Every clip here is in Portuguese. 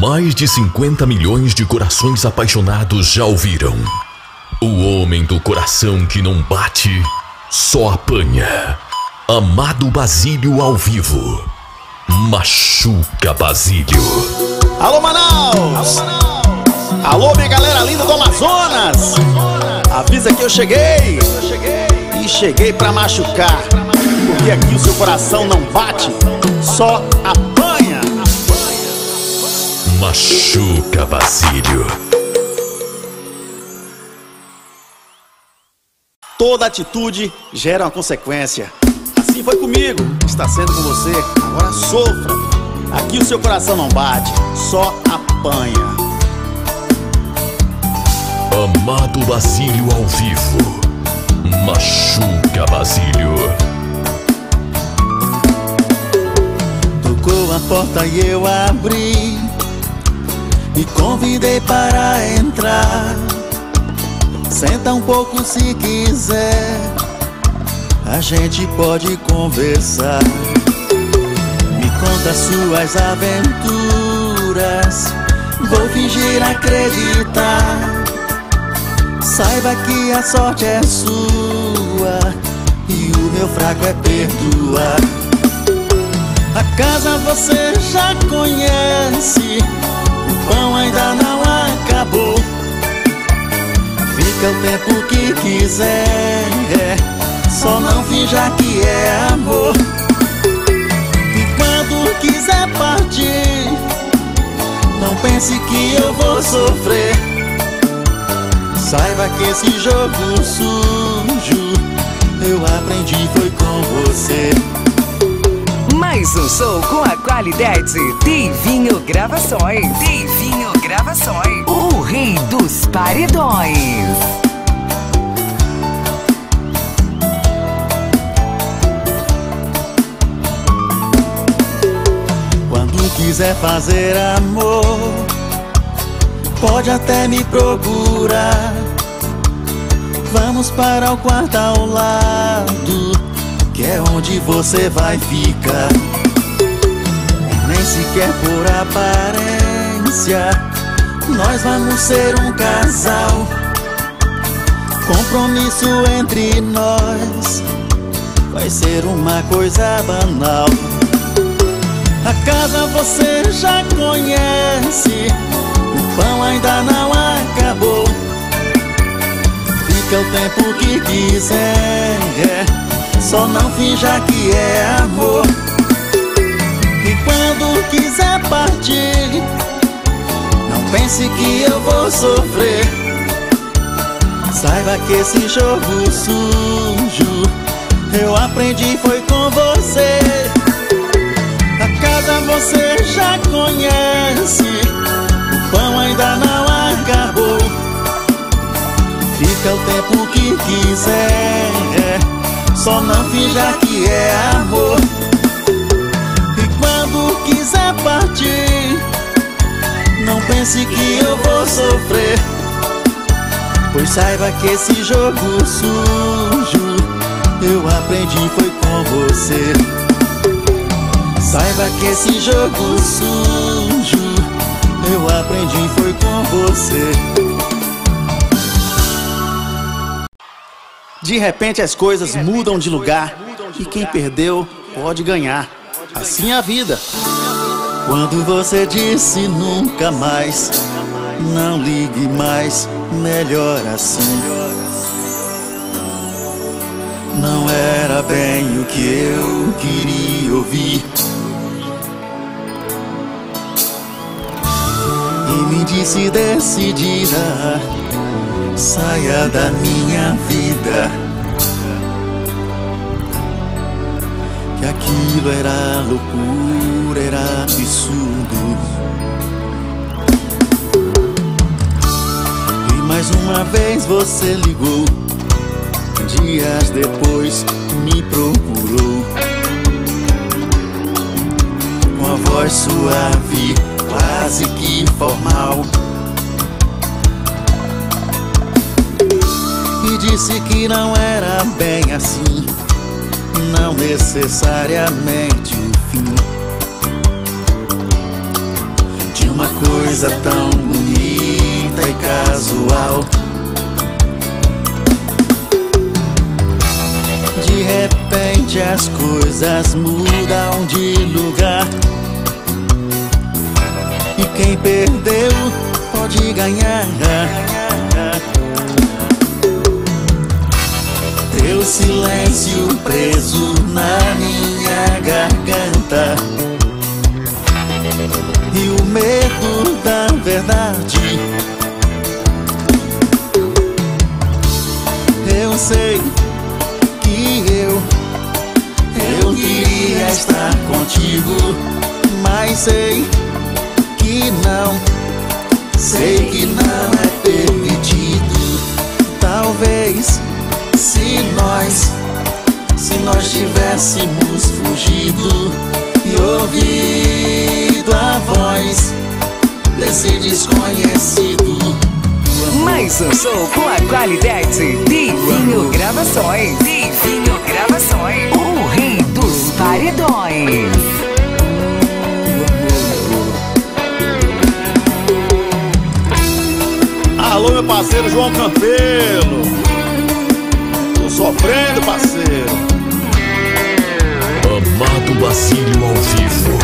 Mais de 50 milhões de corações apaixonados já ouviram. O homem do coração que não bate, só apanha. Amado Basílio ao vivo. Machuca Basílio. Alô, Manaus! Alô, minha galera linda do Amazonas! Avisa que eu cheguei! E cheguei pra machucar. Porque aqui o seu coração não bate, só apanha. Machuca Basílio. Toda atitude gera uma consequência. Assim foi comigo, está sendo com você. Agora sofra. Aqui o seu coração não bate, só apanha. Amado Basílio ao vivo. Machuca Basílio. Tocou a porta e eu abri. E convidei para entrar. Senta um pouco se quiser. A gente pode conversar. Me conta suas aventuras. Vou fingir acreditar. Saiba que a sorte é sua e o meu fraco é perdoar. A casa você já conhece, pão ainda não acabou. Fica o tempo que quiser, só não finja que é amor. E quando quiser partir, não pense que eu vou sofrer. Saiba que esse jogo sujo eu aprendi foi com você. Mais um show com a qualidade Divinho Gravações. Divinho Gravações. O rei dos paredões. Quando quiser fazer amor, pode até me procurar. Vamos para o quarto ao lado, é onde você vai ficar. Nem sequer por aparência, nós vamos ser um casal. Compromisso entre nós vai ser uma coisa banal. A casa você já conhece, o pão ainda não acabou. Fica o tempo que quiser, só não finja que é amor. E quando quiser partir, não pense que eu vou sofrer. Saiba que esse jogo sujo eu aprendi foi com você. A casa você já conhece, o pão ainda não acabou. Fica o tempo que quiser, só não finja que é amor. E quando quiser partir, não pense que eu vou sofrer. Pois saiba que esse jogo sujo eu aprendi foi com você. Saiba que esse jogo sujo eu aprendi foi com você. De repente as coisas mudam de lugar e quem perdeu pode ganhar. Assim é a vida. Quando você disse nunca mais, não ligue mais, melhor assim. Não era bem o que eu queria ouvir. E me disse decidida, saia da minha vida. Que aquilo era loucura, era absurdo. E mais uma vez você ligou. Dias depois me procurou Com a voz suave, quase que formal disse que não era bem assim Não necessariamente o fim De uma coisa tão bonita e casual. De repente as coisas mudam de lugar. E quem perdeu pode ganhar. Teu silêncio preso na minha garganta. E o medo da verdade. Eu sei que eu, eu queria estar contigo, mas sei que não, sei que não é permitido. Talvez se nós, se nós tivéssemos fugido e ouvido a voz desse desconhecido. Mais um show com a qualidade Divinho Gravações. Divinho Gravações. O rei dos paredões. Alô, meu parceiro João Campelo. Sofrendo, parceiro. Amado Basílio ao vivo.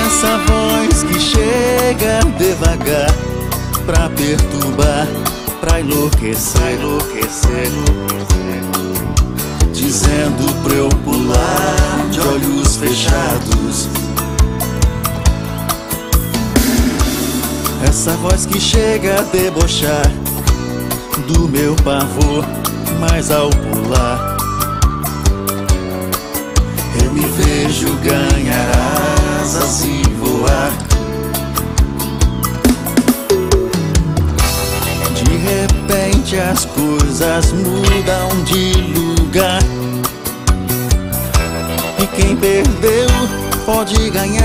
Essa voz que chega devagar pra perturbar, pra enlouquecer, enlouquecer, enlouquecer. Dizendo pra eu pular de olhos fechados. Essa voz que chega a debochar do meu pavor, mas ao pular eu me vejo ganhar asas e voar. De repente as coisas mudam de lugar. E quem perdeu pode ganhar.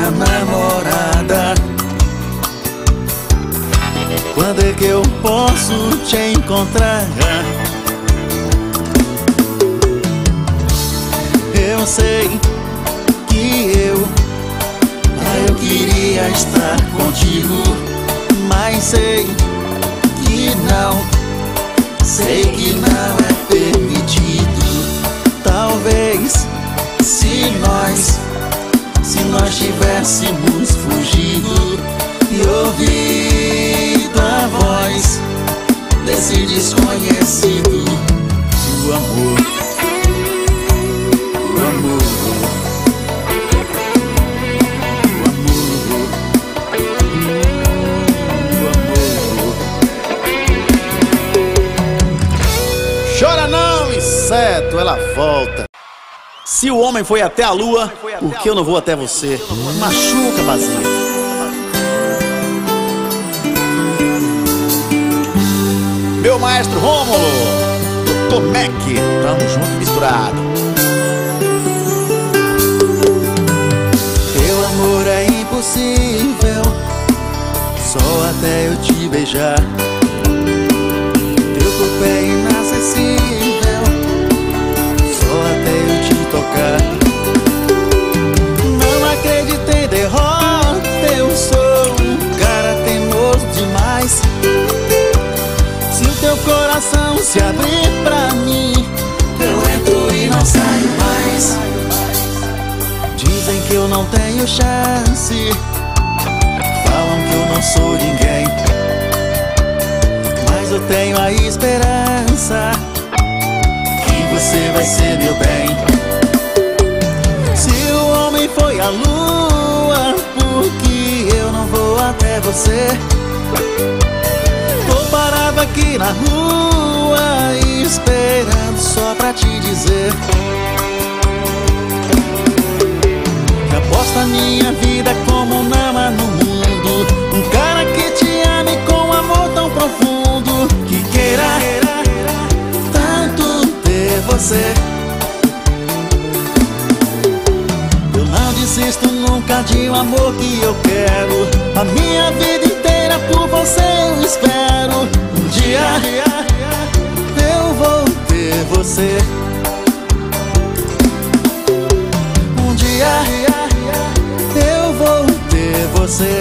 Minha namorada. Quando é que eu posso te encontrar? Eu sei que eu, ah, eu queria estar contigo, mas sei que não, sei que não é permitido. Talvez se nós, se nós tivéssemos fugido e ouvido a voz desse desconhecido do amor, do amor, do amor, do amor. Chora não, inseto, ela volta. Se o homem foi até a lua, por que eu não vou até você? Machuca, Basílio. Meu maestro Rômulo, Dr. Mac, tamo junto misturado. Teu amor é impossível, só até eu te beijar. Não acredito em derrota, eu sou um cara teimoso demais. Se o teu coração se abrir pra mim, eu entro e não saio mais. Dizem que eu não tenho chance. Falam que eu não sou ninguém. Mas eu tenho a esperança que você vai ser meu bem. À lua, por que eu não vou até você? Tô parado aqui na rua, esperando só pra te dizer. que aposta minha vida como há no mundo Um cara que te ame com amor tão profundo Que queira tanto ter você visto nunca de um amor que eu quero. A minha vida inteira por você eu espero. Um dia eu vou ter você. Um dia eu vou ter você.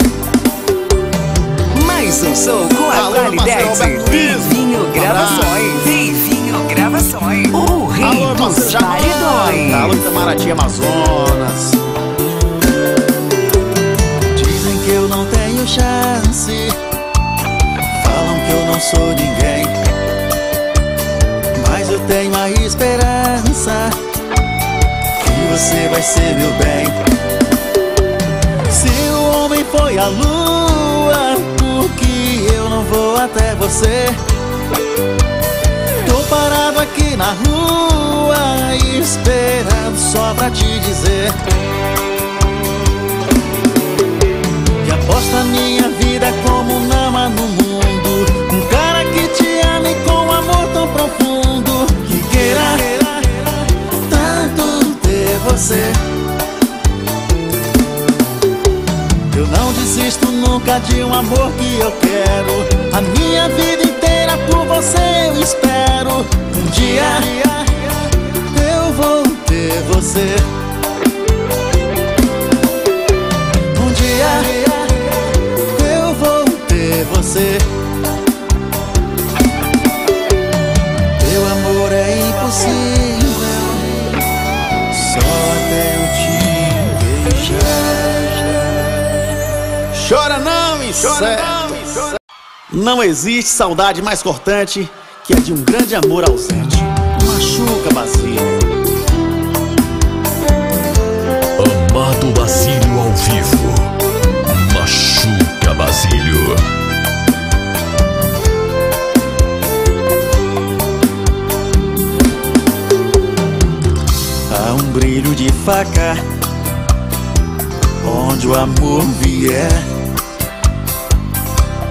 Mais um show com a Qualidex Vivinho Gravações. Vivinho Gravações. O rei Alô, dos paredões. Alô, Itamaraty, Amazonas. Tenho chance. Falam que eu não sou ninguém. Mas eu tenho a esperança que você vai ser meu bem. Se o homem foi à lua, por que eu não vou até você? Tô parado aqui na rua, esperando só pra te dizer. De um amor que eu quero. A minha vida inteira por você eu espero. Um dia eu vou ter você. Um dia eu vou ter você. Não, existe saudade mais cortante que a de um grande amor ausente. Machuca, Basílio. Amado Basílio ao vivo. Machuca Basílio. Há um brilho de faca onde o amor vier.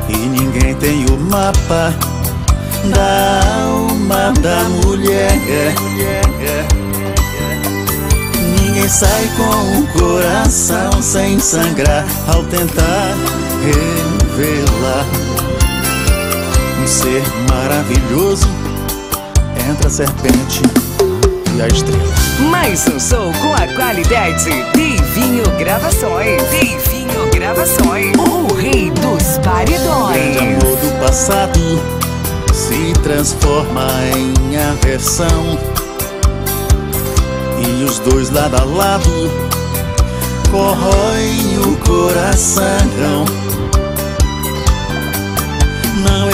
E ninguém tem o mapa da alma da mulher. Ninguém sai com o coração sem sangrar ao tentar revelar um ser maravilhoso entre a serpente e a estrela. Mais um show com a qualidade de Vinho Gravações. De Vinho Gravações. O rei dos paredões. amor do passado se transforma em aversão e os dois lado a lado corroem o coração.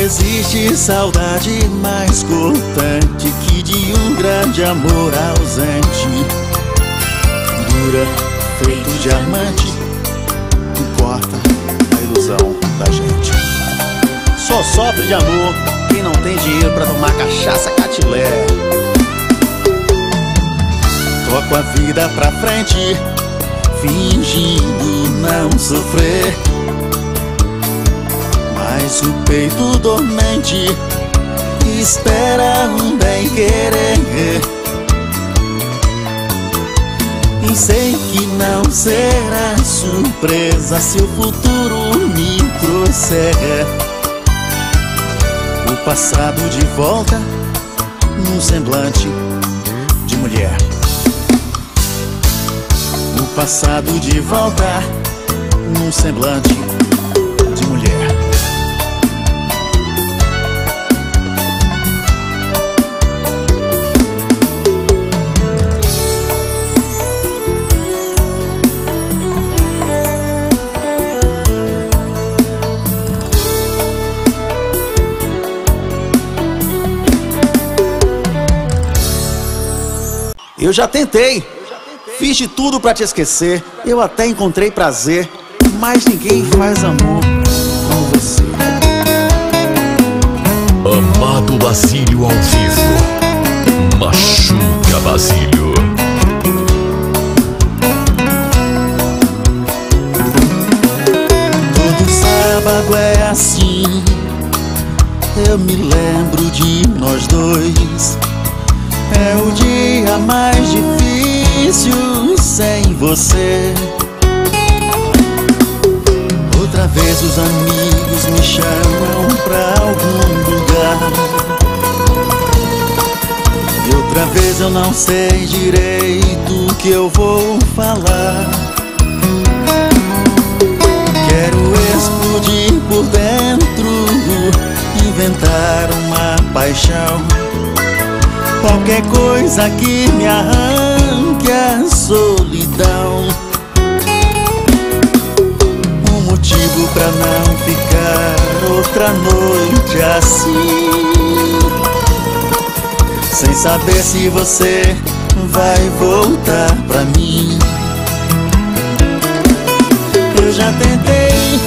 Existe saudade mais cortante que de um grande amor ausente. Dura, feito diamante, e corta a ilusão da gente. Só sofre de amor quem não tem dinheiro pra tomar cachaça catilé. Toco a vida pra frente, fingindo não sofrer. Mas o peito dormente espera um bem querer. E sei que não será surpresa se o futuro me trouxer o passado de volta num semblante de mulher. O passado de volta num semblante de Eu já tentei. Fiz de tudo pra te esquecer. Eu até encontrei prazer. Mas ninguém faz amor como você. Amado Basílio ao vivo. Machuca Basílio. Todo sábado é assim. Eu me lembro de nós dois. É o dia mais difícil sem você. Outra vez os amigos me chamam pra algum lugar. E outra vez eu não sei direito o que eu vou falar. Quero explodir por dentro paixão. Qualquer coisa que me arranque a solidão. Um motivo pra não ficar outra noite assim. Sem saber se você vai voltar pra mim. Eu já tentei,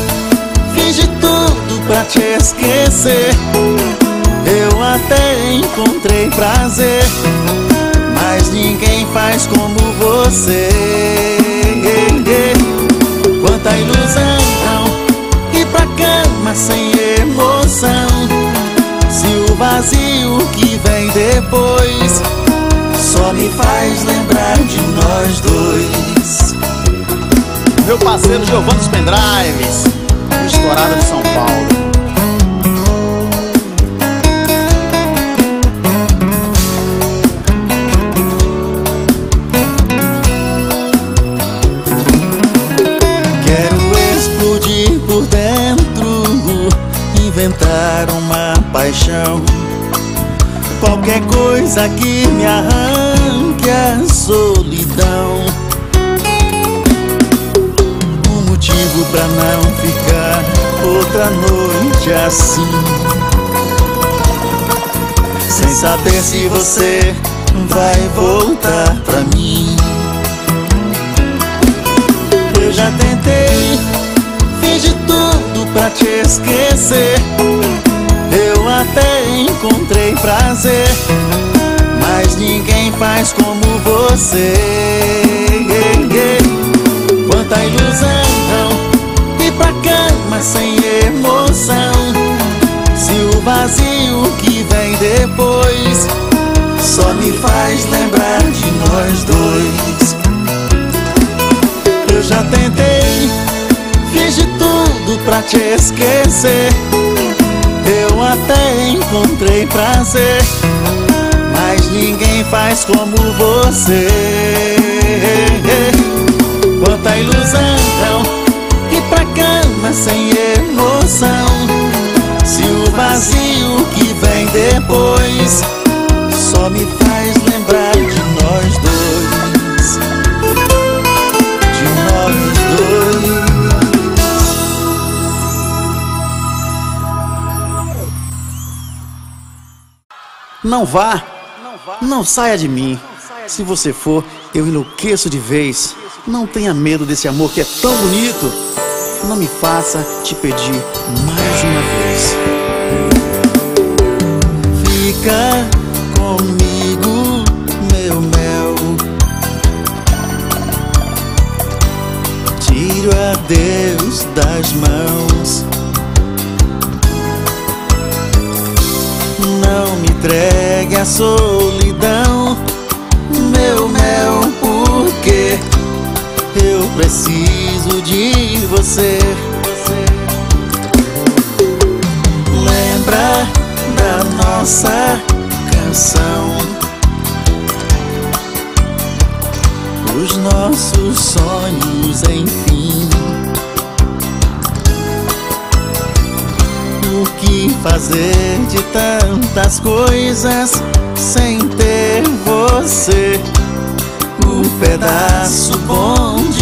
fiz de tudo pra te esquecer. Até encontrei prazer, mas ninguém faz como você. Quanta ilusão, ir pra cama sem emoção. Se o vazio que vem depois só me faz lembrar de nós dois. Meu parceiro Giovanni Pendrives, estourada de São Paulo. Paixão. Qualquer coisa que me arranque a solidão. Um motivo pra não ficar outra noite assim. Sem saber se você vai voltar pra mim. Eu já tentei, fiz de tudo pra te esquecer. Eu até encontrei prazer, mas ninguém faz como você. Quanta ilusão, ir pra cama sem emoção. Se o vazio que vem depois só me faz lembrar de nós dois. Eu já tentei, fiz de tudo pra te esquecer. Eu até encontrei prazer, mas ninguém faz como você. Quanta ilusão, ir pra cama sem emoção. Se o vazio que vem depois só me faz lembrar de nós dois. Não vá, não saia de mim. Se você for, eu enlouqueço de vez. Não tenha medo desse amor que é tão bonito. Não me faça te pedir mais uma vez. Fica comigo, meu mel. Tiro a Deus das mãos. Não me entregue à solidão, meu mel, porque eu preciso de você. Lembra da nossa canção, os nossos sonhos, enfim. O que fazer de tantas coisas sem ter você? O pedaço bom de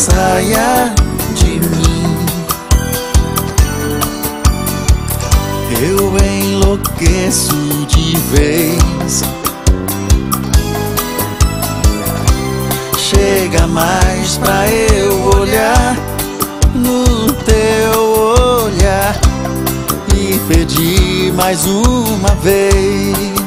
saia de mim. Eu enlouqueço de vez. Chega mais pra eu olhar no teu olhar e pedir mais uma vez.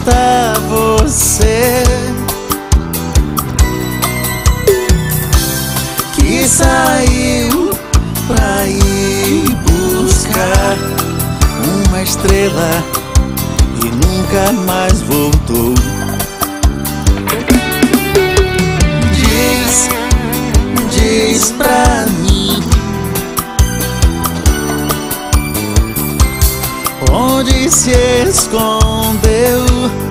Está você? Que saiu pra ir buscar uma estrela e nunca mais voltou. Diz, diz pra se escondeu.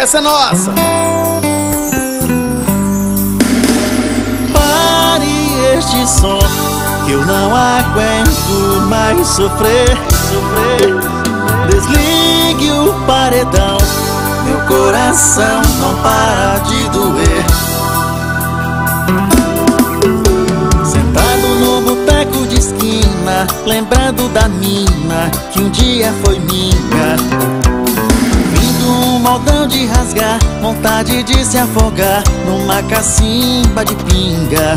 Essa é nossa! Pare este som que eu não aguento mais sofrer, sofrer. Desligue o paredão, meu coração não para de doer. Sentado no boteco de esquina, lembrando da mina que um dia foi minha. Um moldão de rasgar, vontade de se afogar numa cacimba de pinga.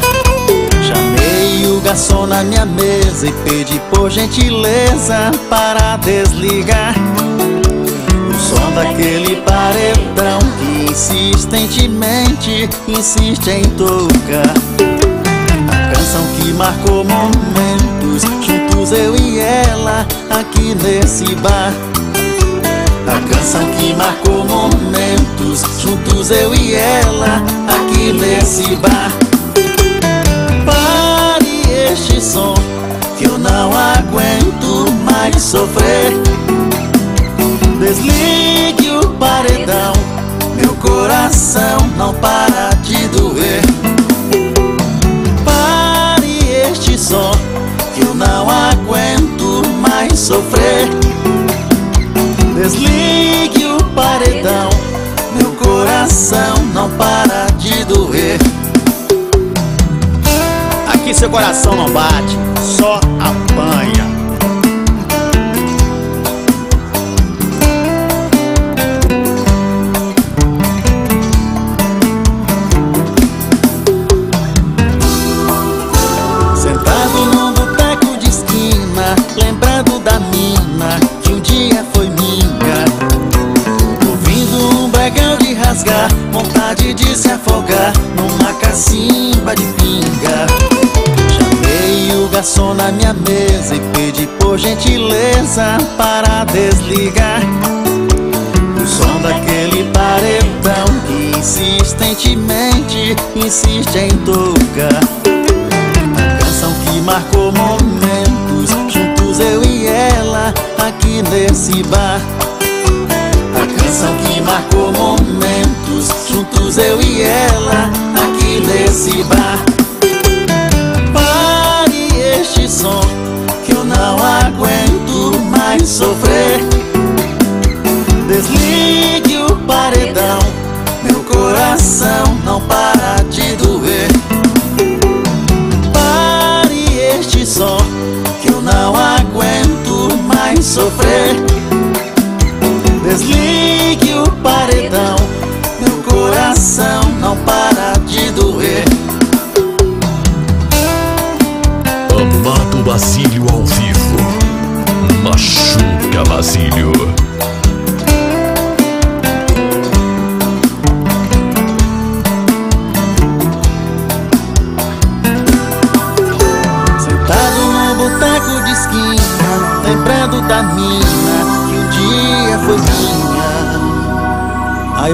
Chamei o garçom na minha mesa e pedi por gentileza para desligar o som daquele paredão que insistentemente insiste em tocar. A canção que marcou momentos juntos eu e ela aqui nesse bar. A canção que marcou momentos juntos eu e ela aqui nesse bar. Pare este som que eu não aguento mais sofrer. Desligue o paredão, meu coração não para de doer. Pare este som que eu não aguento mais sofrer. Desligue meu coração não para de doer. Aqui seu coração não bate, só apanha. Se afogar numa cacimba de pinga. Chamei o garçom na minha mesa e pedi por gentileza para desligar o som daquele paredão que insistentemente insiste em tocar. A canção que marcou momentos juntos eu e ela aqui nesse bar. A canção que marcou juntos eu e ela aqui nesse bar. Pare este som que eu não aguento mais sofrer. Desligue o paredão, meu coração não para de doer. Pare este som que eu não aguento mais sofrer.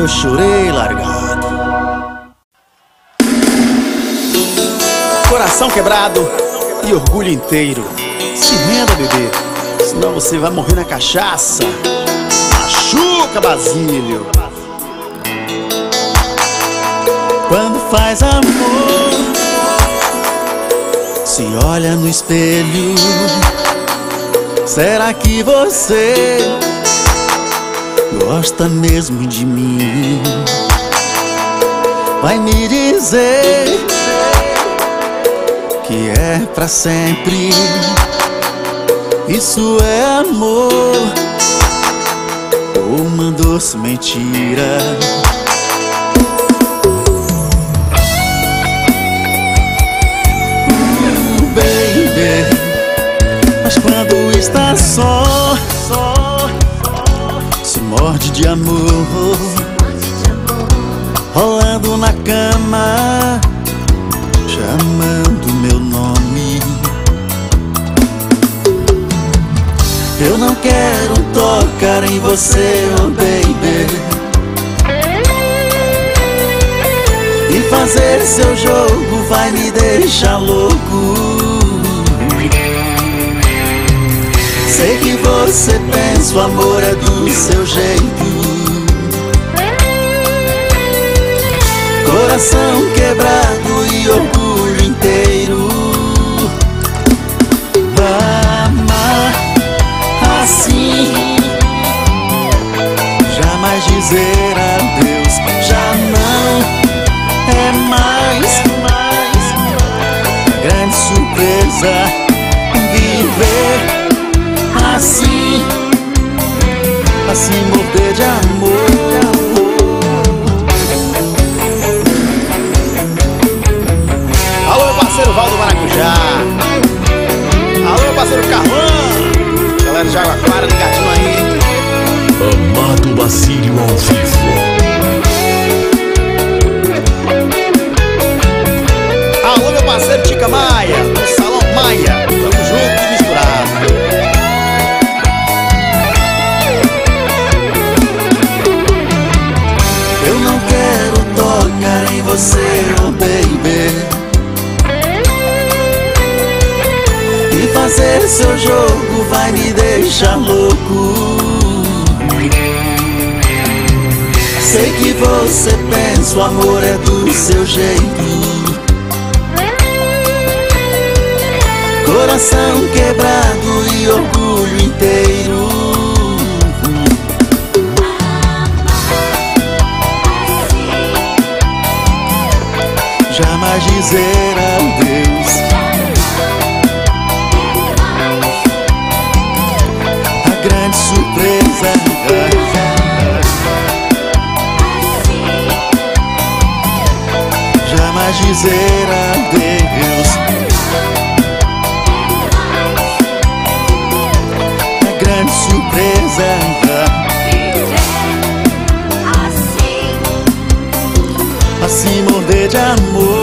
Chorei largado. Coração quebrado e orgulho inteiro. Se renda, bebê, senão você vai morrer na cachaça. Machuca, Basílio. Quando faz amor Se olha no espelho Será que você Gosta mesmo de mim. Vai me dizer Que é pra sempre. Isso é amor Ou uma doce mentira? Baby Mas quando está só Se morde de amor. Rolando na cama Chamando meu nome. Eu não quero tocar em você, oh baby. E fazer seu jogo vai me deixar louco Sei que você pensa o amor é do seu jeito. Coração quebrado e orgulho inteiro. Amar assim. Jamais dizer adeus Já não é mais, mais. Grande surpresa viver assim morder de amor. Alô, meu parceiro Valdo Maracujá. Alô, meu parceiro Carlão. Galera de Água Clara, ligadinho aí. Amado Basílio ao vivo. Seu jogo vai me deixar louco. Sei que você pensa o amor é do seu jeito. Coração quebrado e orgulho inteiro. Jamais dizer adeus. Jamais dizer adeus. A grande surpresa. Assim morder de amor.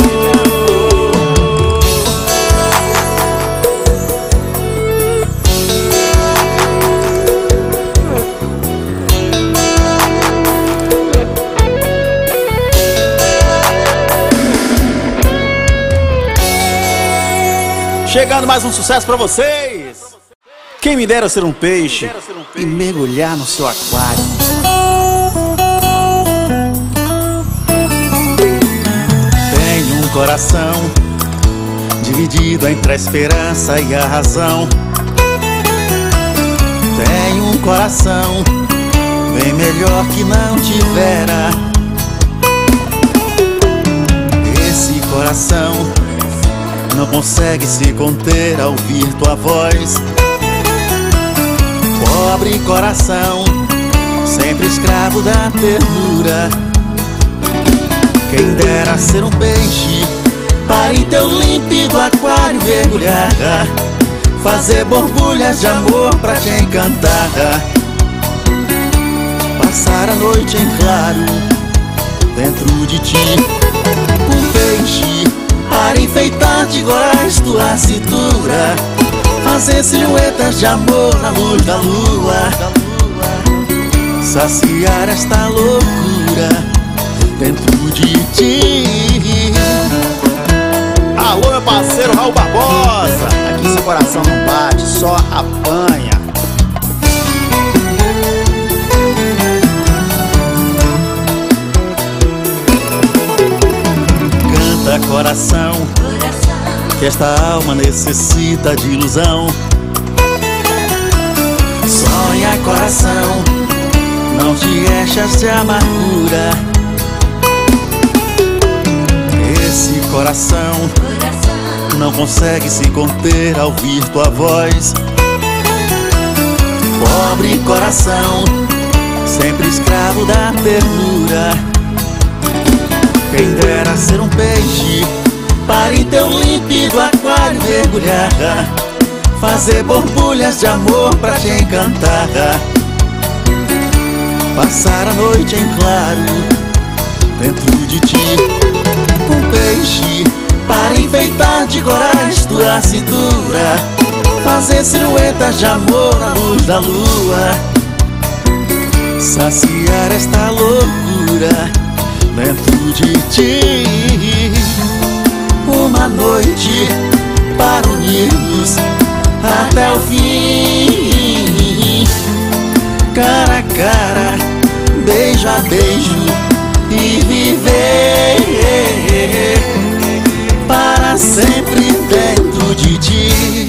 Chegando mais um sucesso pra vocês. Quem me dera ser um peixe e mergulhar no seu aquário. Tenho um coração dividido entre a esperança e a razão. Tenho um coração bem melhor que não tivera. Esse coração não consegue se conter ao ouvir tua voz. Pobre coração, sempre escravo da ternura. Quem dera ser um peixe para em teu límpido aquário mergulhar. Fazer borbulhas de amor pra te encantar Passar a noite em claro Dentro de ti Um peixe Para enfeitar de gorais tua cintura Fazer silhuetas de amor na luz da lua Saciar esta loucura Dentro de ti Alô, meu parceiro Raul Barbosa. Aqui seu coração não bate, só apanha. Canta coração, que esta alma necessita de ilusão. Sonha coração, não te enchas de amargura. Esse coração não consegue se conter ao ouvir tua voz. Pobre coração, sempre escravo da ternura. Quem dera ser um peixe para em teu límpido aquário mergulhar. Fazer borbulhas de amor pra te encantar. Passar a noite em claro dentro de ti. Um peixe para enfeitar de corais tua cintura Fazer silhuetas de amor à luz da lua Saciar esta loucura dentro de ti Uma noite para unir-nos até o fim Cara a cara, beijo a beijo e viver para sempre dentro de ti.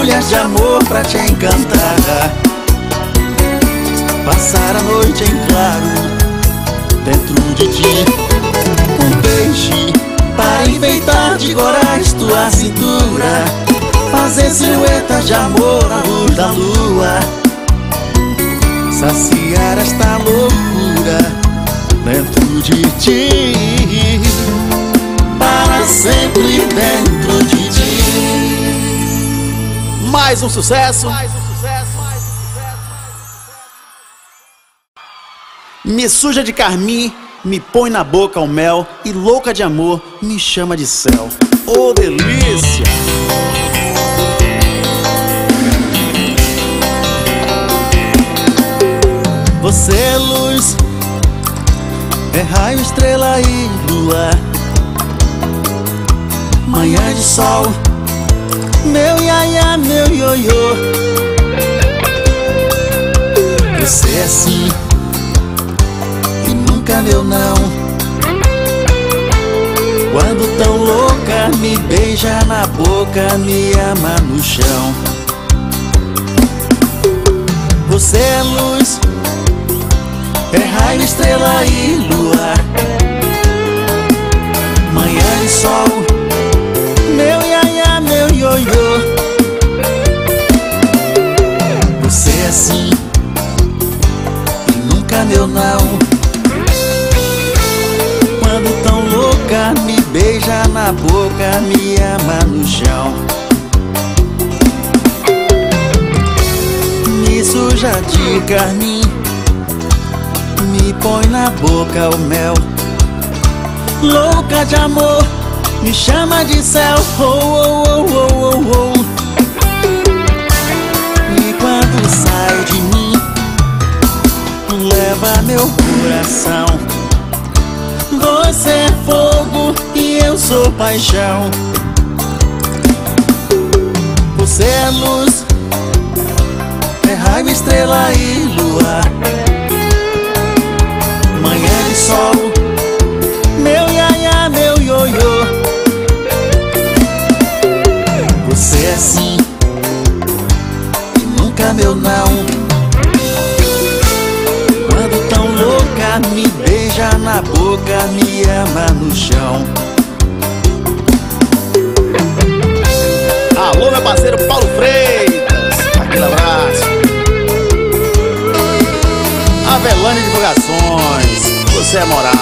Fazer borbulhas de amor pra te encantar. Passar a noite em claro dentro de ti. Um peixe para enfeitar de corais tua cintura. Fazer silhuetas de amor à luz da lua. Saciar esta loucura dentro de ti. Para sempre dentro de Mais um sucesso. Me suja de carmim, me põe na boca o mel e louca de amor me chama de céu. Ô delícia! Você é luz, é raio, estrela e lua. Manhã de sol, meu iaia, meu ioiô. Você é assim, e nunca meu não. Quando tão louca, me beija na boca, me ama no chão. Você é luz, é raio, estrela e lua Manhã e sol assim E nunca meu não. Quando tão louca Me beija na boca Me ama no chão. Me suja de carmim me põe na boca o mel. Louca de amor, me chama de céu. Oh, oh, oh, oh, oh, oh. Sai de mim. Leva meu coração. Você é fogo e eu sou paixão. Você é luz É raio, estrela e lua. Manhã de sol Meu iaia, meu ioiô. Você é assim meu não. Quando tão louca me beija na boca, me ama no chão. Alô, meu parceiro Paulo Freitas, aquele abraço. Avelane Divulgações, você é moral.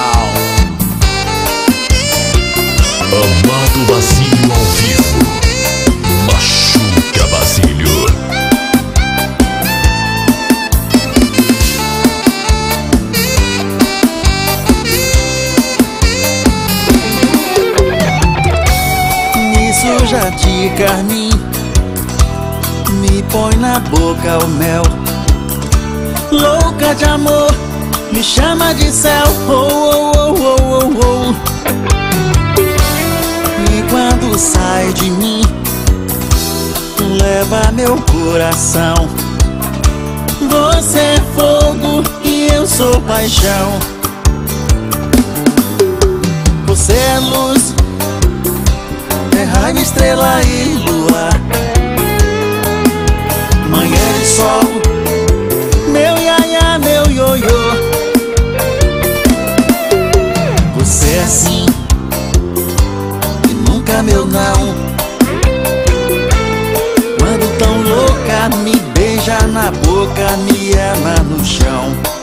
Amado Vazio. De carmim Me põe na boca o mel. Louca de amor Me chama de céu. Oh, oh, oh, oh, oh, oh. E quando sai de mim Leva meu coração. Você é fogo e eu sou paixão. Você é luz raio, estrela e lua. Manhã de sol. Meu iaia, meu ioiô. Você é assim. E nunca meu não. Quando tão louca Me beija na boca Me ama no chão.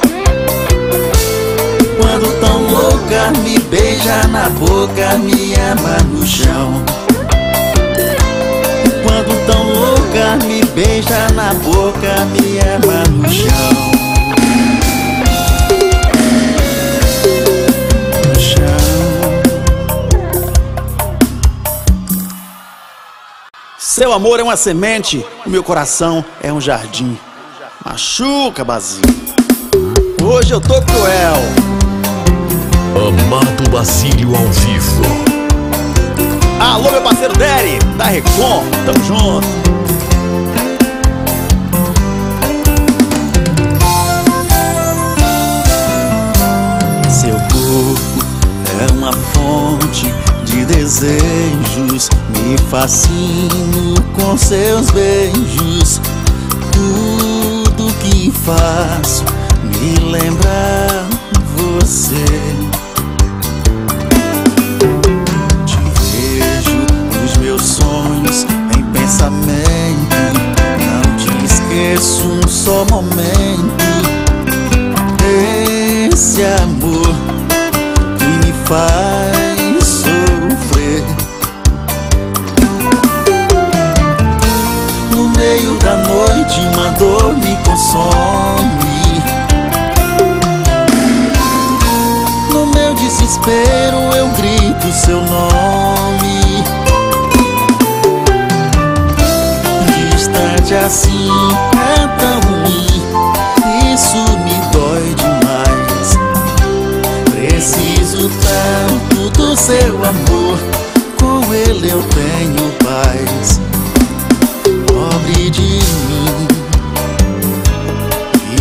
Quando tão louca me beija na boca, me ama no chão. Me beija na boca, me ama no chão. No chão. Seu amor é uma semente, o meu coração é um jardim. Machuca, Basílio. Hoje eu tô cruel. Amado Basílio ao vivo. Alô, meu parceiro Derry, da Recon, tamo junto. Desejos. Me fascino com seus beijos. Tudo que faço me lembra você. Te vejo nos meus sonhos em pensamento. Não te esqueço um só momento. Esse amor que me faz da noite, uma dor me consome. No meu desespero, eu grito seu nome. Distante assim é tão ruim, isso me dói demais. Preciso tanto do seu amor, com ele eu tenho paz. Pobre de mim,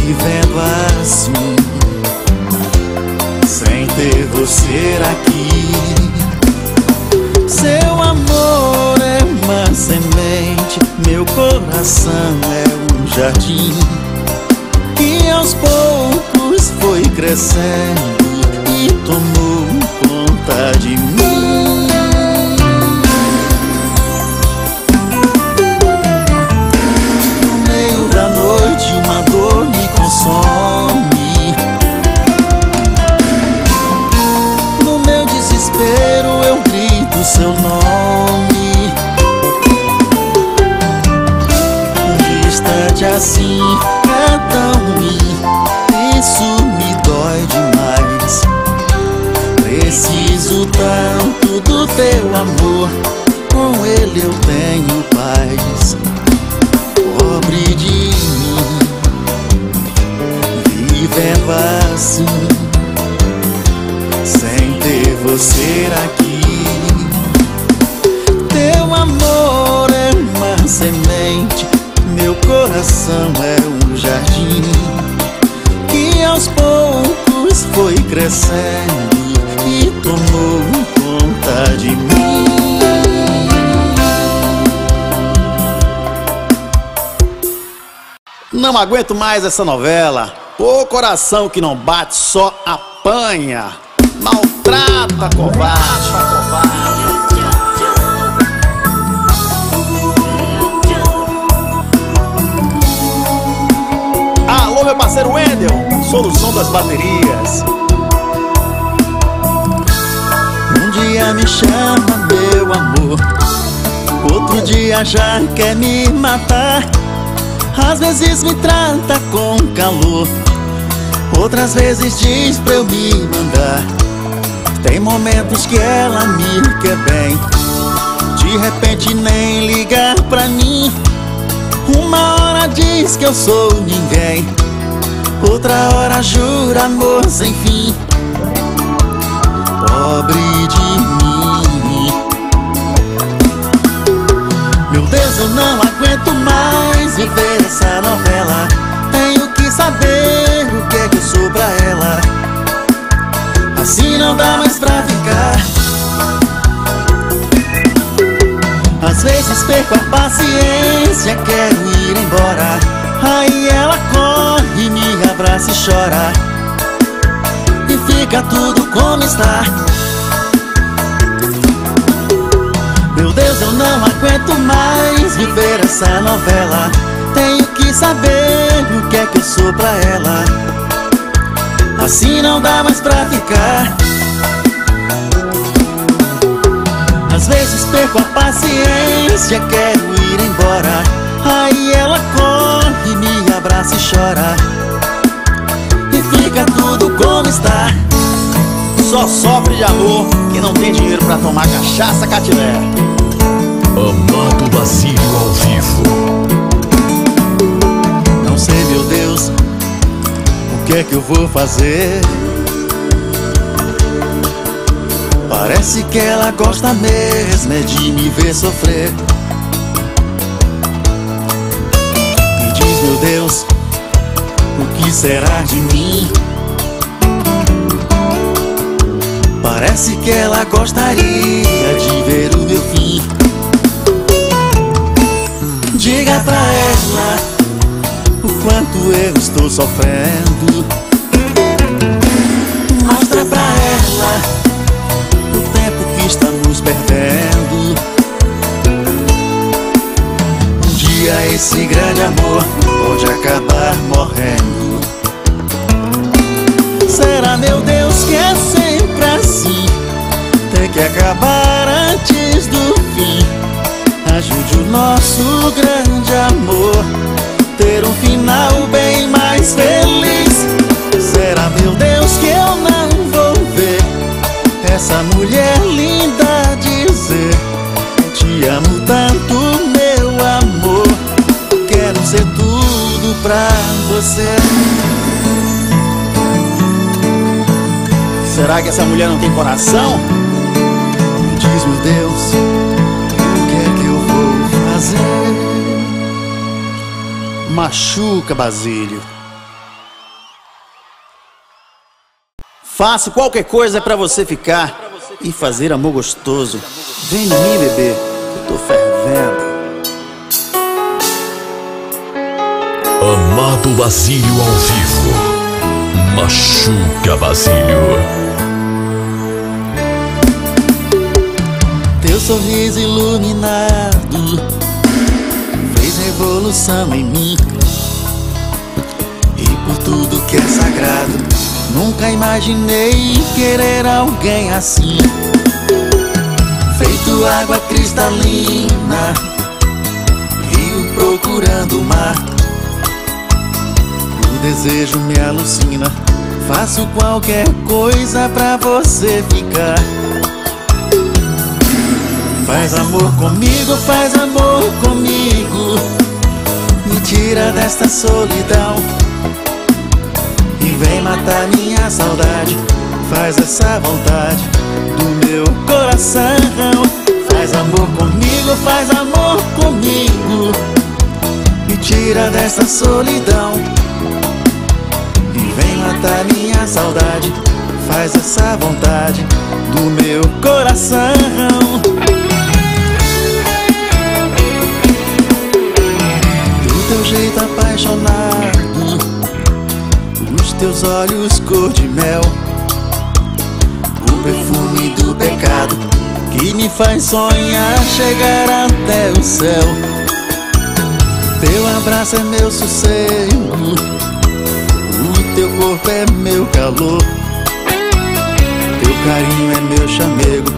vivendo assim, sem ter você aqui. Seu amor é uma semente, meu coração é um jardim que aos poucos foi crescendo e tomou conta de mim. Com ele eu tenho paz. Pobre de mim, vivendo assim, sem ter você aqui. Teu amor é uma semente, meu coração é um jardim que aos poucos foi crescendo e tomou conta de mim. Não aguento mais essa novela. O coração que não bate, só apanha. Maltrata, covarde. Alô, meu parceiro Wendel, solução das baterias. Um dia me chama, meu amor. Outro dia já quer me matar às vezes me trata com calor, outras vezes diz pra eu me mandar. Tem momentos que ela me quer bem, de repente nem ligar pra mim. Uma hora diz que eu sou ninguém, outra hora jura amor sem fim. Pobre de mim. Meu Deus, eu não aguento mais viver essa novela. Tenho que saber o que é que eu sou pra ela. Assim não dá mais pra ficar. Às vezes perco a paciência, quero ir embora. Aí ela corre, me abraça e chora. E fica tudo como está. Não aguento mais viver essa novela. Tenho que saber o que é que eu sou pra ela. Assim não dá mais pra ficar. Às vezes perco a paciência, quero ir embora. Aí ela corre, me abraça e chora. E fica tudo como está. Só sofre de amor quem não tem dinheiro pra tomar cachaça catilé. Amado Basílio ao vivo. Não sei, meu Deus, o que é que eu vou fazer? Parece que ela gosta mesmo é de me ver sofrer. Me diz, meu Deus, o que será de mim? Parece que ela gostaria de ver o meu fim. Diga pra ela o quanto eu estou sofrendo. Mostra pra ela o tempo que estamos perdendo. Um dia esse grande amor pode acabar morrendo. Será, meu Deus, que é sempre assim? Tem que acabar. Ajude o nosso grande amor ter um final bem mais feliz. Será, meu Deus, que eu não vou ver essa mulher linda dizer: Te amo tanto, meu amor. Quero ser tudo pra você. Será que essa mulher não tem coração? Diz, meu Deus, Machuca, Basílio. Faço qualquer coisa pra você ficar e fazer amor gostoso. Vem em mim, bebê, eu tô fervendo. Amado Basílio ao vivo. Machuca Basílio. Teu sorriso iluminado revolução em mim. E por tudo que é sagrado, nunca imaginei querer alguém assim. Feito água cristalina, rio procurando o mar. O desejo me alucina, faço qualquer coisa pra você ficar. Faz amor comigo, faz amor comigo. Me tira desta solidão. E vem matar minha saudade. Faz essa vontade do meu coração. Faz amor comigo, faz amor comigo. Me tira desta solidão. E vem matar minha saudade. Faz essa vontade do meu coração. Apaixonado, os teus olhos cor de mel, o perfume do pecado que me faz sonhar chegar até o céu. Teu abraço é meu sossego, teu corpo é meu calor. Teu carinho é meu chamego.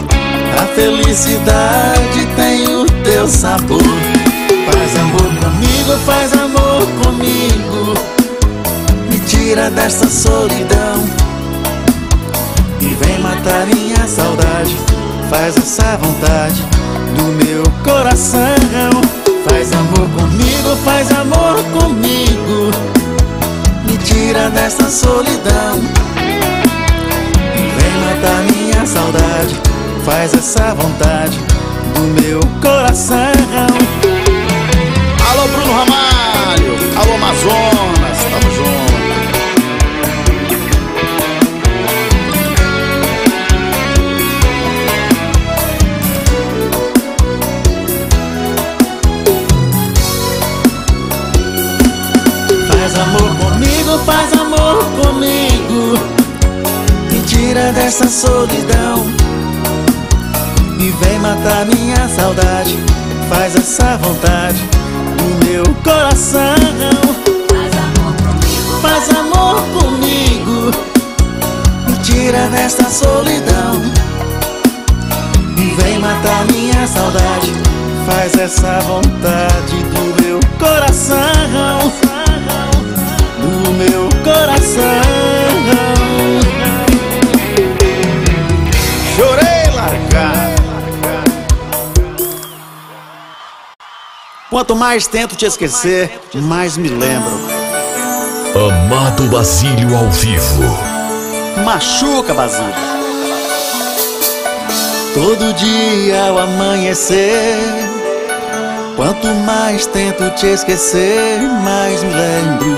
A felicidade tem o teu sabor. Faz amor comigo, faz amor comigo. Me tira dessa solidão. E vem matar minha saudade. Faz essa vontade do meu coração. Faz amor comigo, faz amor comigo. Me tira dessa solidão. E vem matar minha saudade. Faz essa vontade do meu coração. Alô, Bruno Ramalho. Alô, Amazonas. Tamo junto. Faz amor comigo, faz amor comigo. Me tira dessa solidão. E vem matar minha saudade. Faz essa vontade do meu coração. Faz amor comigo. Me tira dessa solidão. E vem matar minha saudade. Faz essa vontade do meu coração. Do meu coração. Quanto mais tento te esquecer, mais me lembro. Amado Basílio ao vivo. Machuca, Basílio. Todo dia ao amanhecer, quanto mais tento te esquecer, mais me lembro.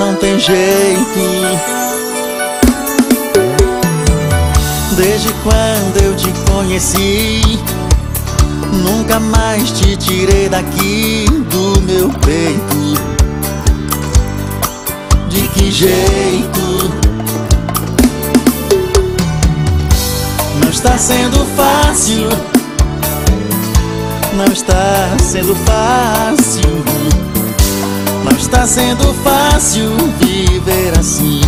Não tem jeito. Desde quando eu te conheci, nunca mais te tirei daqui do meu peito. De que jeito? Não está sendo fácil. Não está sendo fácil. Não está sendo fácil viver assim.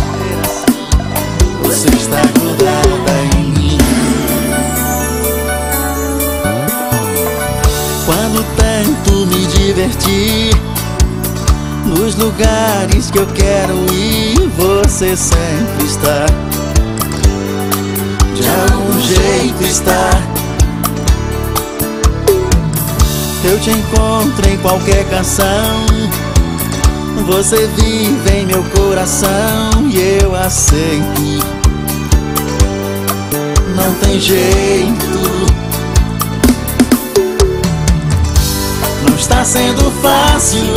Você está me divertir nos lugares que eu quero ir, você sempre está. De algum jeito está. Eu te encontro em qualquer canção. Você vive em meu coração e eu aceito. Não tem jeito. Está sendo fácil.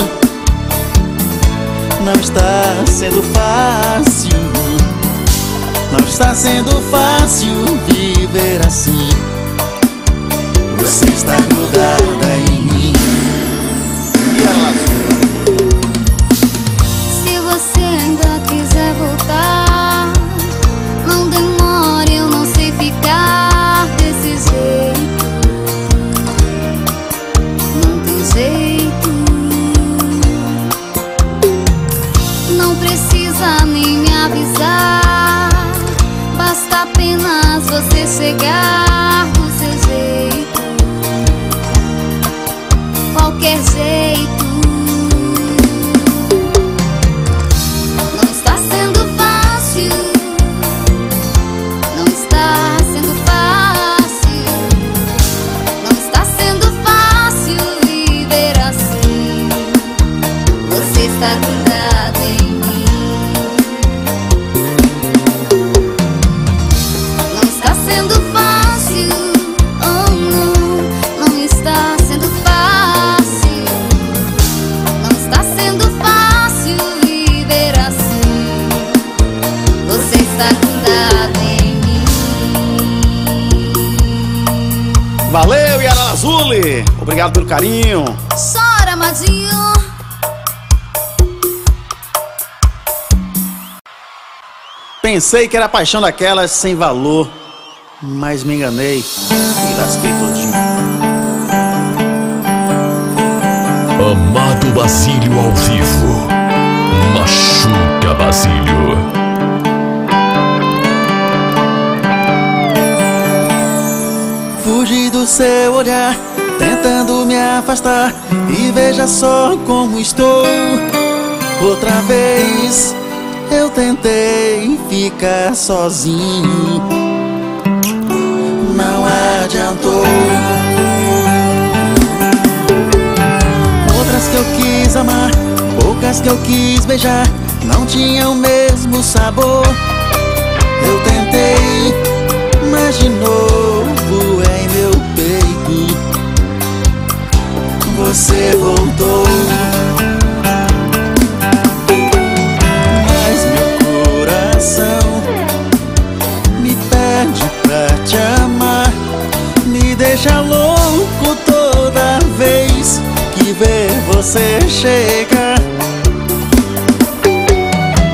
Não está sendo fácil. Não está sendo fácil viver assim. Você está grudada chegar Azuli. Obrigado pelo carinho. Chora, Madinho. Pensei que era paixão daquelas sem valor, mas me enganei e lasquei todinho. Amado Basílio ao vivo. Machuca Basílio. Seu olhar, tentando me afastar. E veja só como estou. Outra vez eu tentei ficar sozinho. Não adiantou. Outras que eu quis amar, poucas que eu quis beijar, não tinham o mesmo sabor. Eu tentei, mas de novo você voltou. Mas meu coração me pede pra te amar, me deixa louco toda vez que vê você chegar.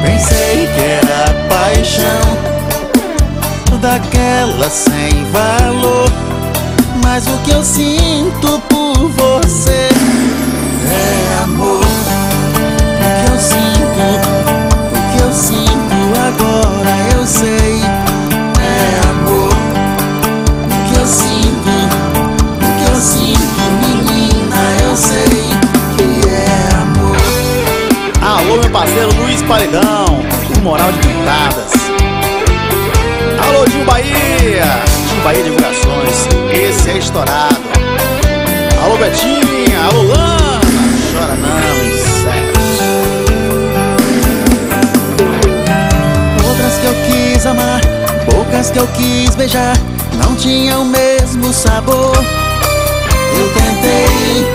Pensei que era paixão daquela sem valor. Mas o que eu sinto por você é amor. O que eu sinto, o que eu sinto agora eu sei é amor. O que eu sinto, o que eu sinto, menina, eu sei que é amor. Alô, meu parceiro Luiz Paredão, o Moral de Pintadas. Alô, Gil Bahia, Gil Bahia Divulgações, esse é estourado. Alô, Betinha, alô, Lana, chora não, inseto. Outras que eu quis amar, poucas que eu quis beijar, não tinham o mesmo sabor. Eu tentei,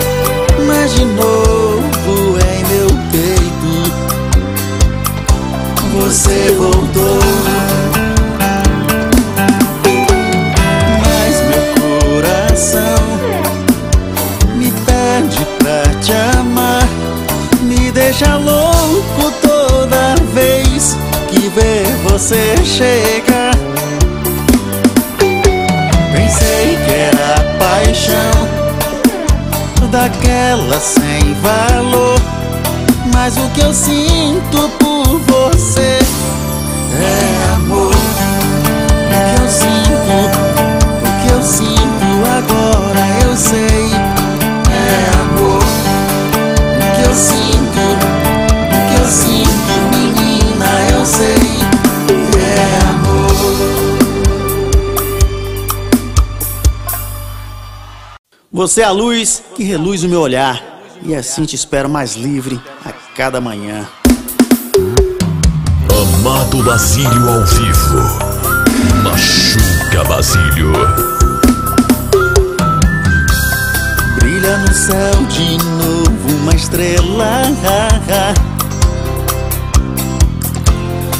mas de novo em meu peito você voltou. Deixa louco toda vez que vê você chegar. Pensei que era paixão daquela sem valor, mas o que eu sinto por você Você é a luz que reluz o meu olhar, e assim te espero mais livre a cada manhã. Amado Basílio ao vivo. Machuca Basílio. Brilha no céu de novo uma estrela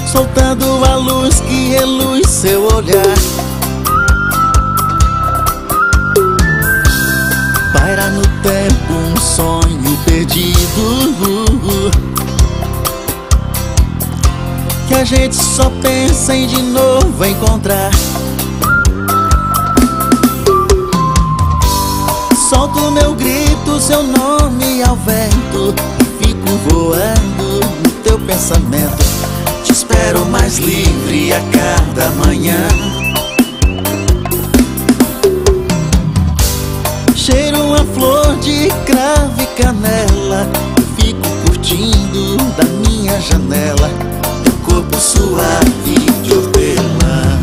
Soltando a luz que reluz seu olhar Paira no tempo um sonho perdido. Que a gente só pensa em de novo encontrar. Solto meu grito, seu nome ao vento E fico voando no teu pensamento. Te espero mais livre a cada manhã de cravo e canela. Eu fico curtindo da minha janela. Teu corpo suave de hortelã.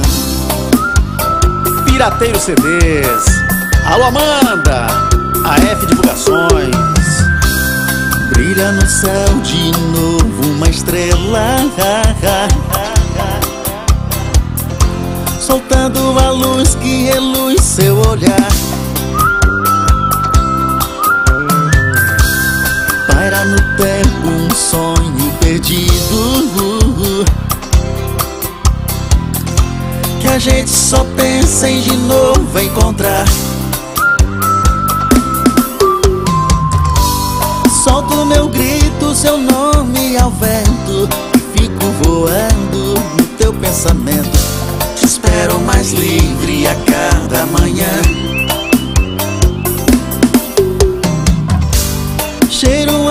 Pirateiro CDs. Alô, Amanda, a F Divulgações. Brilha no céu de novo uma estrela. Soltando a luz que reluz seu olhar No tempo um sonho perdido. Que a gente só pensa em de novo encontrar. Solto meu grito, seu nome ao vento. E fico voando no teu pensamento. Te espero mais livre a cada manhã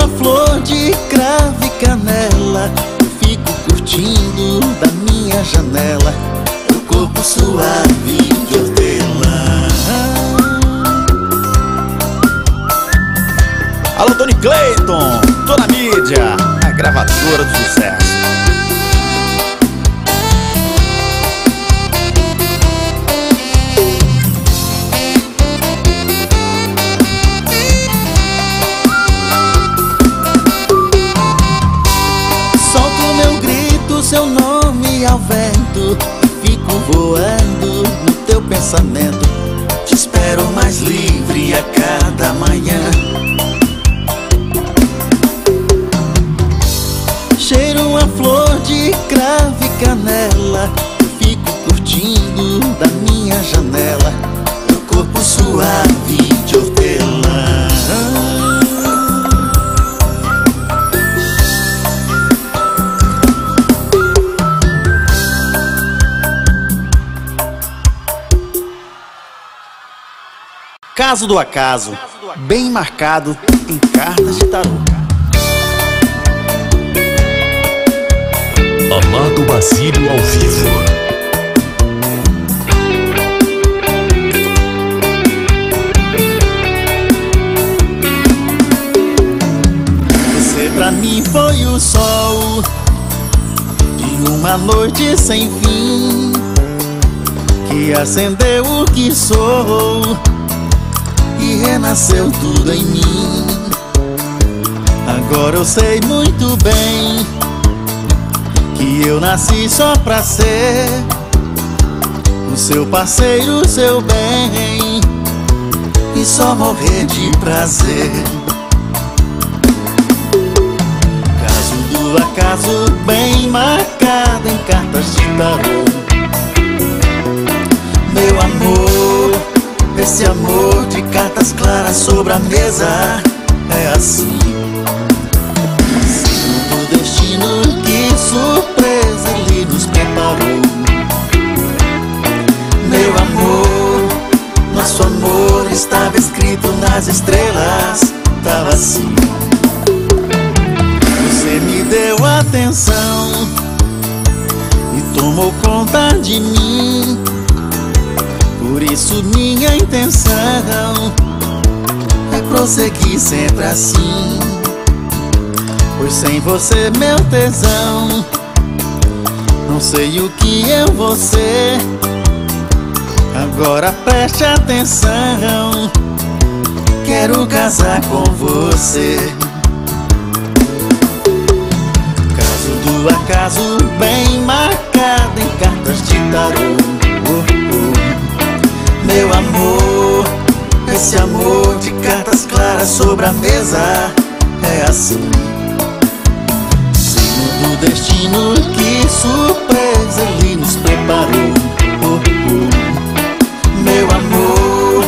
Cheiro a flor de cravo e canela. Eu fico curtindo da minha janela. O corpo suave de hortelã. Alô, Tony Clayton, tô na mídia, a gravadora do sucesso. Eu fico curtindo da minha janela Teu corpo suave de hortelã Caso do acaso, bem marcado em cartas de tarô. Amado Basílio ao vivo. Você pra mim foi o sol de uma noite sem fim que acendeu o que sou e renasceu tudo em mim. Agora eu sei muito bem que eu nasci só pra ser o seu parceiro, o seu bem e só morrer de prazer. Caso do acaso bem marcado em cartas de tarô Meu amor, esse amor de cartas claras sobre a mesa É assim surpresa ele nos preparou Meu amor, nosso amor estava escrito nas estrelas Tava assim você me deu atenção e tomou conta de mim. Por isso minha intenção é prosseguir sempre assim. Pois sem você, meu tesão, não sei o que eu vou ser. Agora preste atenção, quero casar com você. Caso do acaso bem marcado em cartas de tarô. Meu amor, esse amor de cartas claras sobre a mesa É assim destino, que surpresa ele nos preparou Oh, oh. Meu amor,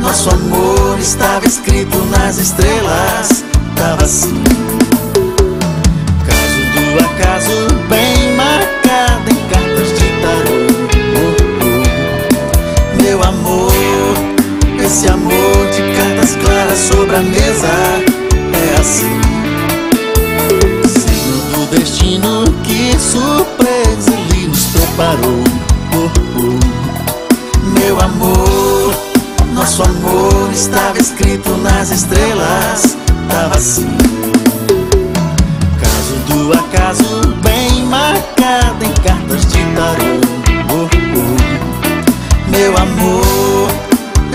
nosso amor estava escrito nas estrelas Tava assim Caso do acaso bem marcado em cartas de tarô oh. Meu amor, esse amor de cartas claras sobre a mesa É assim surpresa ele nos preparou Oh, oh. Meu amor, nosso amor estava escrito nas estrelas Tava assim Caso do acaso bem marcado em cartas de tarô Oh. Meu amor,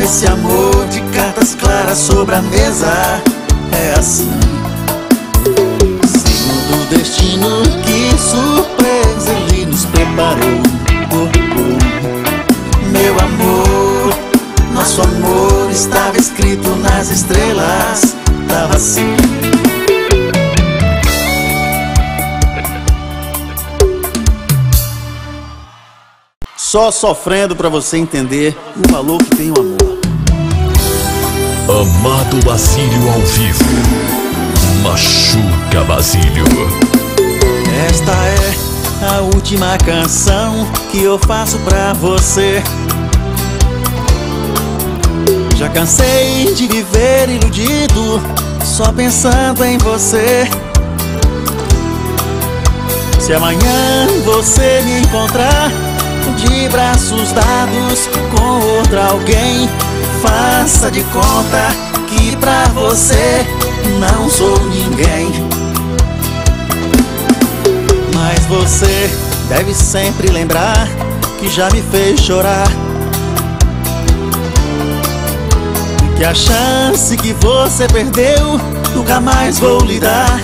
esse amor de cartas claras sobre a mesa É assim Signo do destino, Meu amor, nosso amor estava escrito nas estrelas Tava assim Só sofrendo pra você entender o valor que tem o amor. Amado Basílio ao vivo. Machuca Basílio. Esta é a última canção que eu faço pra você. Já cansei de viver iludido, só pensando em você. Se amanhã você me encontrar de braços dados com outra alguém, faça de conta que pra você não sou ninguém. Mas você deve sempre lembrar que já me fez chorar. Que a chance que você perdeu nunca mais vou lhe dar.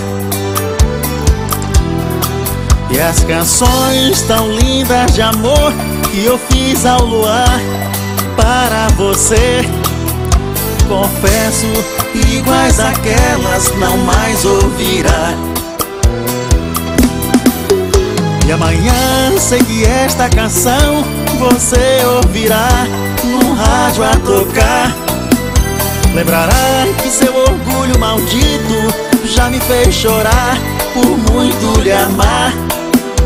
E as canções tão lindas de amor que eu fiz ao luar para você. Confesso, iguais aquelas não mais ouvirá. E amanhã sei que esta canção você ouvirá no rádio a tocar. Lembrará que seu orgulho maldito já me fez chorar por muito lhe amar.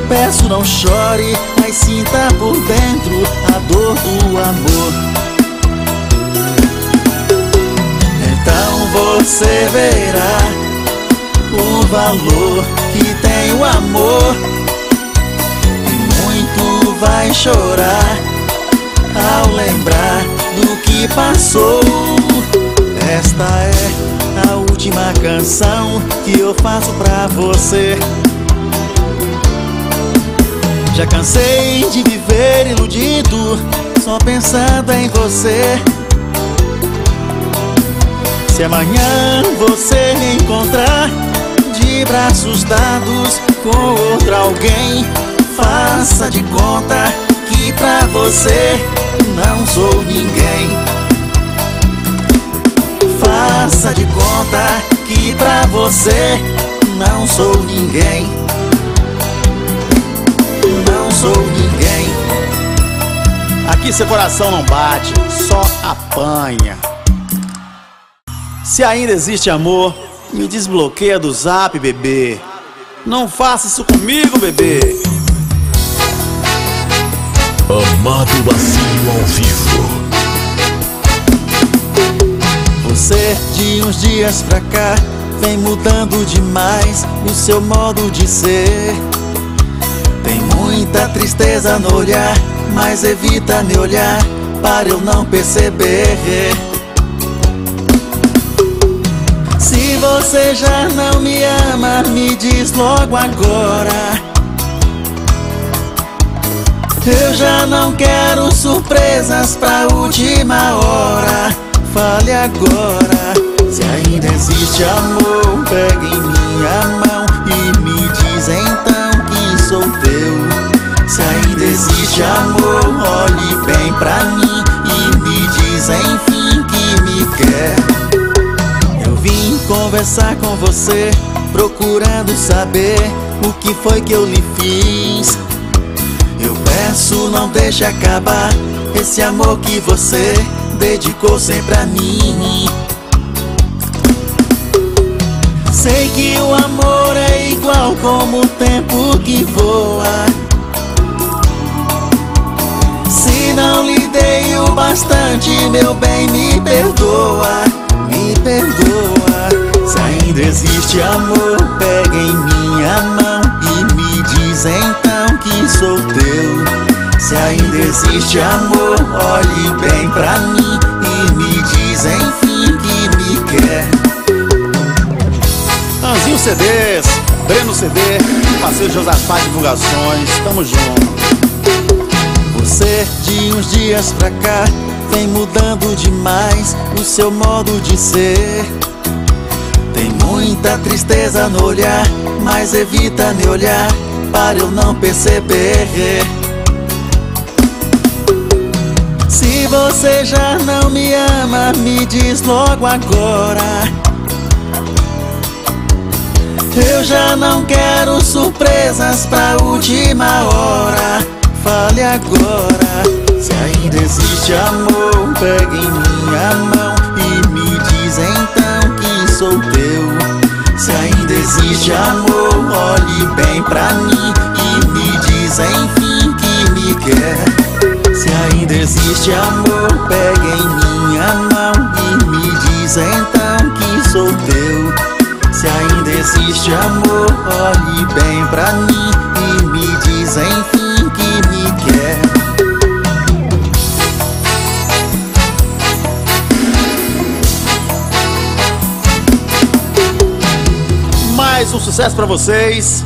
Peço não chore, mas sinta por dentro a dor do amor. Então você verá o valor que tem o amor. Vai chorar ao lembrar do que passou. Esta é a última canção que eu faço pra você. Já cansei de viver iludido, só pensando em você. Se amanhã você me encontrar de braços dados com outra alguém, faça de conta que pra você não sou ninguém. Faça de conta que pra você não sou ninguém. Não sou ninguém. Aqui seu coração não bate, só apanha. Se ainda existe amor, me desbloqueia do zap, bebê. Não faça isso comigo, bebê. Amado Basílio ao vivo. Você de uns dias pra cá vem mudando demais o seu modo de ser. Tem muita tristeza no olhar, mas evita me olhar para eu não perceber. Se você já não me ama, me diz logo agora. Eu já não quero surpresas pra última hora. Fale agora. Se ainda existe amor, pegue em minha mão e me diz então que sou teu. Se ainda existe amor, olhe bem pra mim e me diz enfim que me quer. Eu vim conversar com você, procurando saber o que foi que eu lhe fiz. Eu peço, não deixe acabar esse amor que você dedicou sempre a mim. Sei que o amor é igual como o tempo que voa. Se não lhe dei o bastante, meu bem, me perdoa, me perdoa. Se ainda existe amor, pega em minha mão e me diz então que sou teu. Se ainda existe amor, olhe bem pra mim e me diz enfim que me quer. Anzinho CDs, Breno CD, parceiro Josafá Divulgações, tamo junto. Você de uns dias pra cá vem mudando demais o seu modo de ser. Tem muita tristeza no olhar, mas evita me olhar para eu não perceber. Se você já não me ama, me diz logo agora. Eu já não quero surpresas pra última hora. Fale agora. Se ainda existe amor, pegue em minha mão e me diz então que sou teu. Existe amor, olhe bem pra mim e me diz enfim que me quer. Se ainda existe amor, pegue em minha mão e me diz então que sou teu. Se ainda existe amor, olhe bem pra mim diz enfim que me quer. Sucesso pra vocês.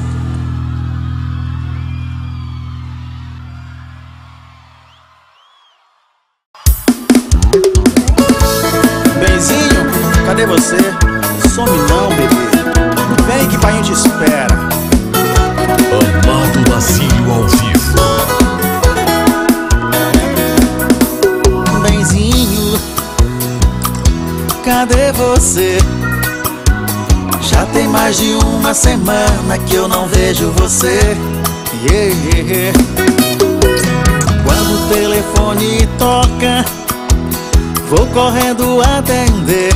Eu não vejo você. Yeah. Quando o telefone toca, vou correndo atender.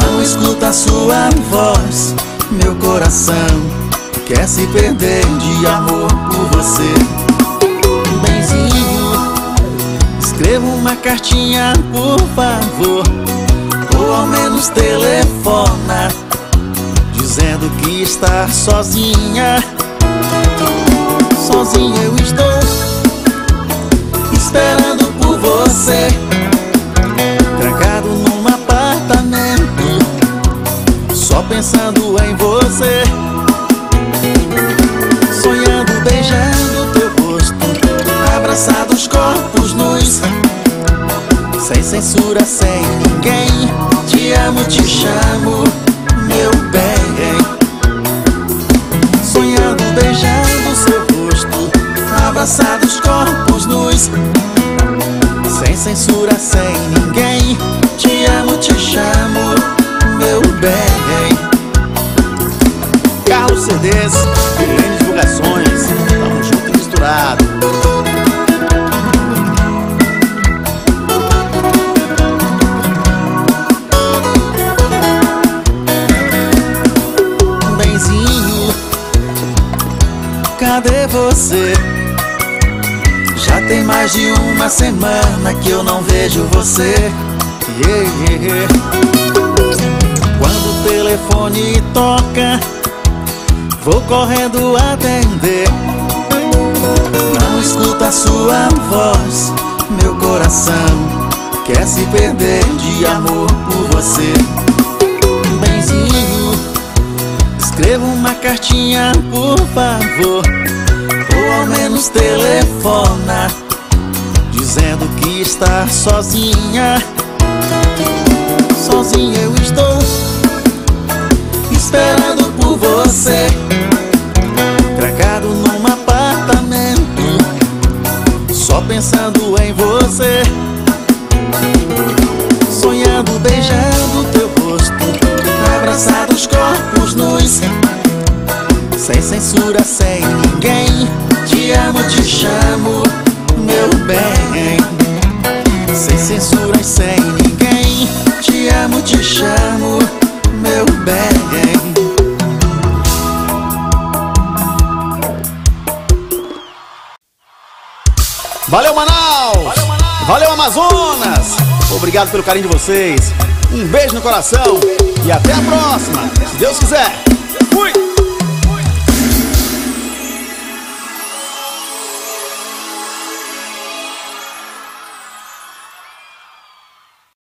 Não escuta a sua voz, meu coração quer se perder de amor por você. Benzinho, escreva uma cartinha, por favor, ou ao menos telefona, dizendo que está sozinha. Sozinha eu estou esperando por você, trancado num apartamento, só pensando em você. Sonhando, beijando teu rosto, abraçados corpos nus, sem censura, sem ninguém. Te amo, te chamo, censura, sem ninguém. Te amo, te chamo, meu bem. Carlos CDs, Helene Divulgações. Tamo junto e misturado. Benzinho, cadê você? Tem mais de uma semana que eu não vejo você. Yeah, yeah. Quando o telefone toca, vou correndo atender. Não escuta a sua voz, meu coração quer se perder de amor por você. Benzinho, Escreva uma cartinha, por favor Ou ao menos telefona Dizendo que está sozinha. Sozinha eu estou Esperando por você. Trancado num apartamento Só pensando em você. Sonhando, beijando teu rosto Abraçados corpos nus. Sem censura, sem ninguém Te amo, te chamo, bem Sem censura e sem ninguém Te amo, te chamo, meu bem Valeu, Manaus! Valeu, Amazonas! Obrigado pelo carinho de vocês. Um beijo no coração e até a próxima, se Deus quiser.